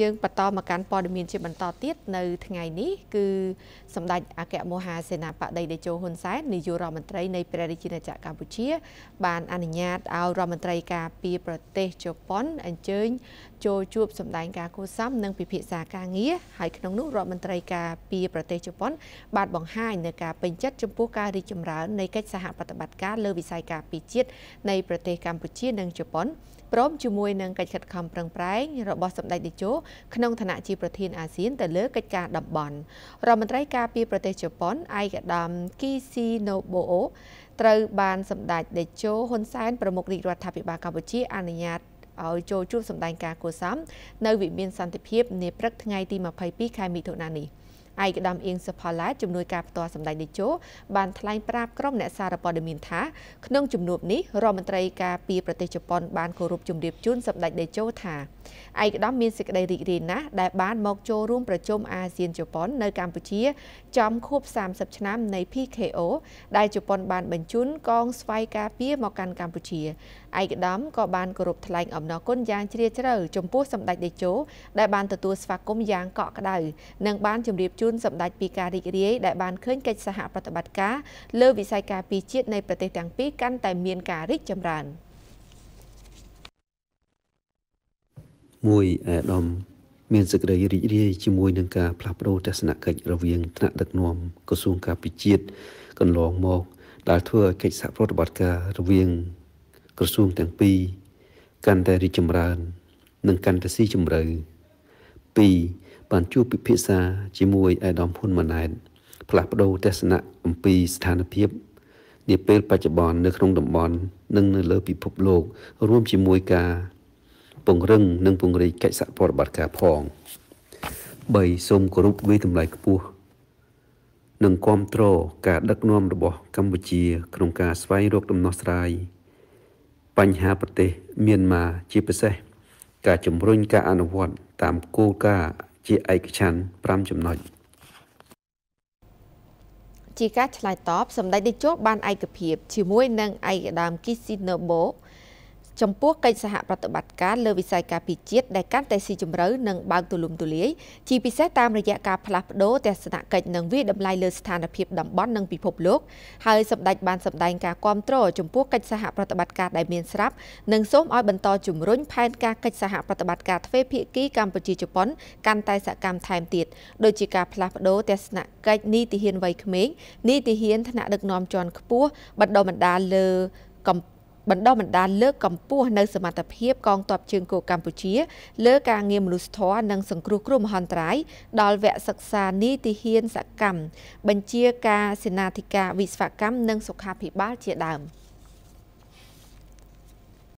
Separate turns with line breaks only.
យើងបន្តមកកាន់ព័ត៌មានជាបន្តទៀតនៅថ្ងៃនេះគឺសម្ដេចអគ្គមហាសេនាបតីតេជោហ៊ុនសែននាយករដ្ឋមន្ត្រីនៃព្រះរាជាណាចក្រកម្ពុជា បានអនុញ្ញាតឲ្យរដ្ឋមន្ត្រីការពារប្រទេសជប៉ុនអញ្ជើញចូលជួបសម្ដែងការគូសំនិងពិភាក្សាការងារហើយក្នុងនោះរដ្ឋមន្ត្រីការពារប្រទេសជប៉ុន បានបង្ហាញនៅការពេញចិត្តចំពោះការរីកចម្រើននៃកិច្ចសហប្រតិបត្តិការលើវិស័យការពារជាតិនៃប្រទេសកម្ពុជានិងជប៉ុនព្រមជាមួយនឹងកិច្ចខិតខំប្រឹងប្រែងរបស់សម្ដេចតេជោក្នុងឋានៈជាប្រធានអាស៊ានទៅលើកិច្ចការតំបន់រដ្ឋមន្ត្រីការពារប្រទេសជប៉ុនឯកឧត្តមគីស៊ីណូបូអូត្រូវបានសម្ដេចតេជោហ៊ុនសែនប្រមុខរាជរដ្ឋាភិបាលកម្ពុជាអនុញ្ញាតឲ្យចូលជួបសម្ដែងការគួសមនៅវិមានសន្តិភាពនាព្រឹកថ្ងៃទី22ខែមិថុនានេះ។ ឯកឧត្តមអៀងសុផល្លែជំនួយការផ្ទាល់សម្ដេចតេជោបានថ្លែងប្រាប់ក្រុមអ្នកសារព័ត៌មានថាក្នុងជំនួបនេះរដ្ឋមន្ត្រីការពារប្រទេសជប៉ុនបានគោរពជំរាបជូនសម្ដេចតេជោថាឯកឧត្តមមានសេចក្តីរីករាយណាស់ដែលបានមកចូលរួមប្រជុំអាស៊ានជប៉ុននៅកម្ពុជាចំខួប30ឆ្នាំនៃ PKO ដែលជប៉ុនបានបញ្ជូនកងស្វ័យការពារមកកាន់កម្ពុជាឯកឧត្តមក៏បានគោរពថ្លែងអំណរគុណយ៉ាងជ្រាលជ្រៅចំពោះសម្ដេចតេជោដែលបានទទួលស្វាគមន៍យ៉ាងកក់ក្ដៅនិងបានជម្រាបជូនសម្ដេចពីការរីករាយដែលបានឃើញកិច្ចសហប្រតិបត្តិការលើវិស័យការពារជាតិនៃប្រទេសទាំងពីរកាន់តែមានការរីកចម្រើន
មួយអាដាមមានសេចក្តីរីករាយជាមួយនឹងការផ្លាស់ប្តូរទស្សនកិច្ចរវាងថ្នាក់ដឹកនាំក្រសួងការពារជាតិកន្លងមកដែលធ្វើឲ្យកិច្ចសហប្រតិបត្តិការរវាងក្រសួងទាំងពីរកាន់តែរីកចម្រើន និងកាន់តែស៊ីជម្រៅ2 បានជួបពិភាក្សាជាមួយអេដាមហ៊ុនម៉ាណែតផ្លាស់ប្ដូរទស្សនៈអំពីស្ថានភាពនាពេលបច្ចុប្បន្ននៅក្នុងតំបន់និងនៅលើពិភពលោក រួមជាមួយការពង្រឹងនិងពង្រីកកិច្ចសហប្រតិបត្តិការផង3សូមគោរពវិតម្លៃខ្ពស់និងគ្រប់គ្រងការដឹកនាំរបស់កម្ពុជា ក្នុងការស្វែងរកដំណោះស្រាយបញ្ហាប្រទេសមានមកជាពិសេស ការជំរុញការអនុវត្តតាមគោលការណ៍ ជាឯកច្ឆន្ទ5ចំណុច
ជាការឆ្លើយតបសម្ដេចតេជោបានឯកភាពជាមួយនឹងឯកឧត្តមគីស៊ីណូបូ ចំពោះកិច្ចសហប្រតិបត្តិការលើវិស័យការពារជាតិដែលកាន់តែស៊ីជម្រៅនិងបើកទូលំទូលាយជាពិសេសតាមរយៈការផ្លាស់ប្ដូរទស្សនកិច្ចនិងវិតម្លៃលើស្ថានភាពតំបន់និងពិភពលោកហើយសម្ដេចបានសម្ដែងការគាំទ្រចំពោះកិច្ចសហប្រតិបត្តិការដែលមានស្រាប់និងសូមឲ្យបន្តជំរុញផែនការកិច្ចសហប្រតិបត្តិការទ្វេភាគីកម្ពុជាជប៉ុនកាន់តែសកម្មថែមទៀតដូចជាការផ្លាស់ប្ដូរទស្សនកិច្ចនីតិហ៊ានវ័យក្មេងនីតិហ៊ានថ្នាក់ដឹកនាំជាន់ខ្ពស់បណ្ដុះបណ្ដាលលើកំ បណ្ដុះបណ្ដាលលើកកម្ពស់នៅសមត្ថភាពកងទ័ពជើងគោកកម្ពុជា លើការងារមនុស្សធម៌និងសង្គ្រោះគ្រោះមហន្តរាយដល់វគ្គសិក្សានីតិហ៊ានសកម្មបញ្ជាការសេនាធិការវិស្វកម្មនិងសុខាភិបាលជាដើម។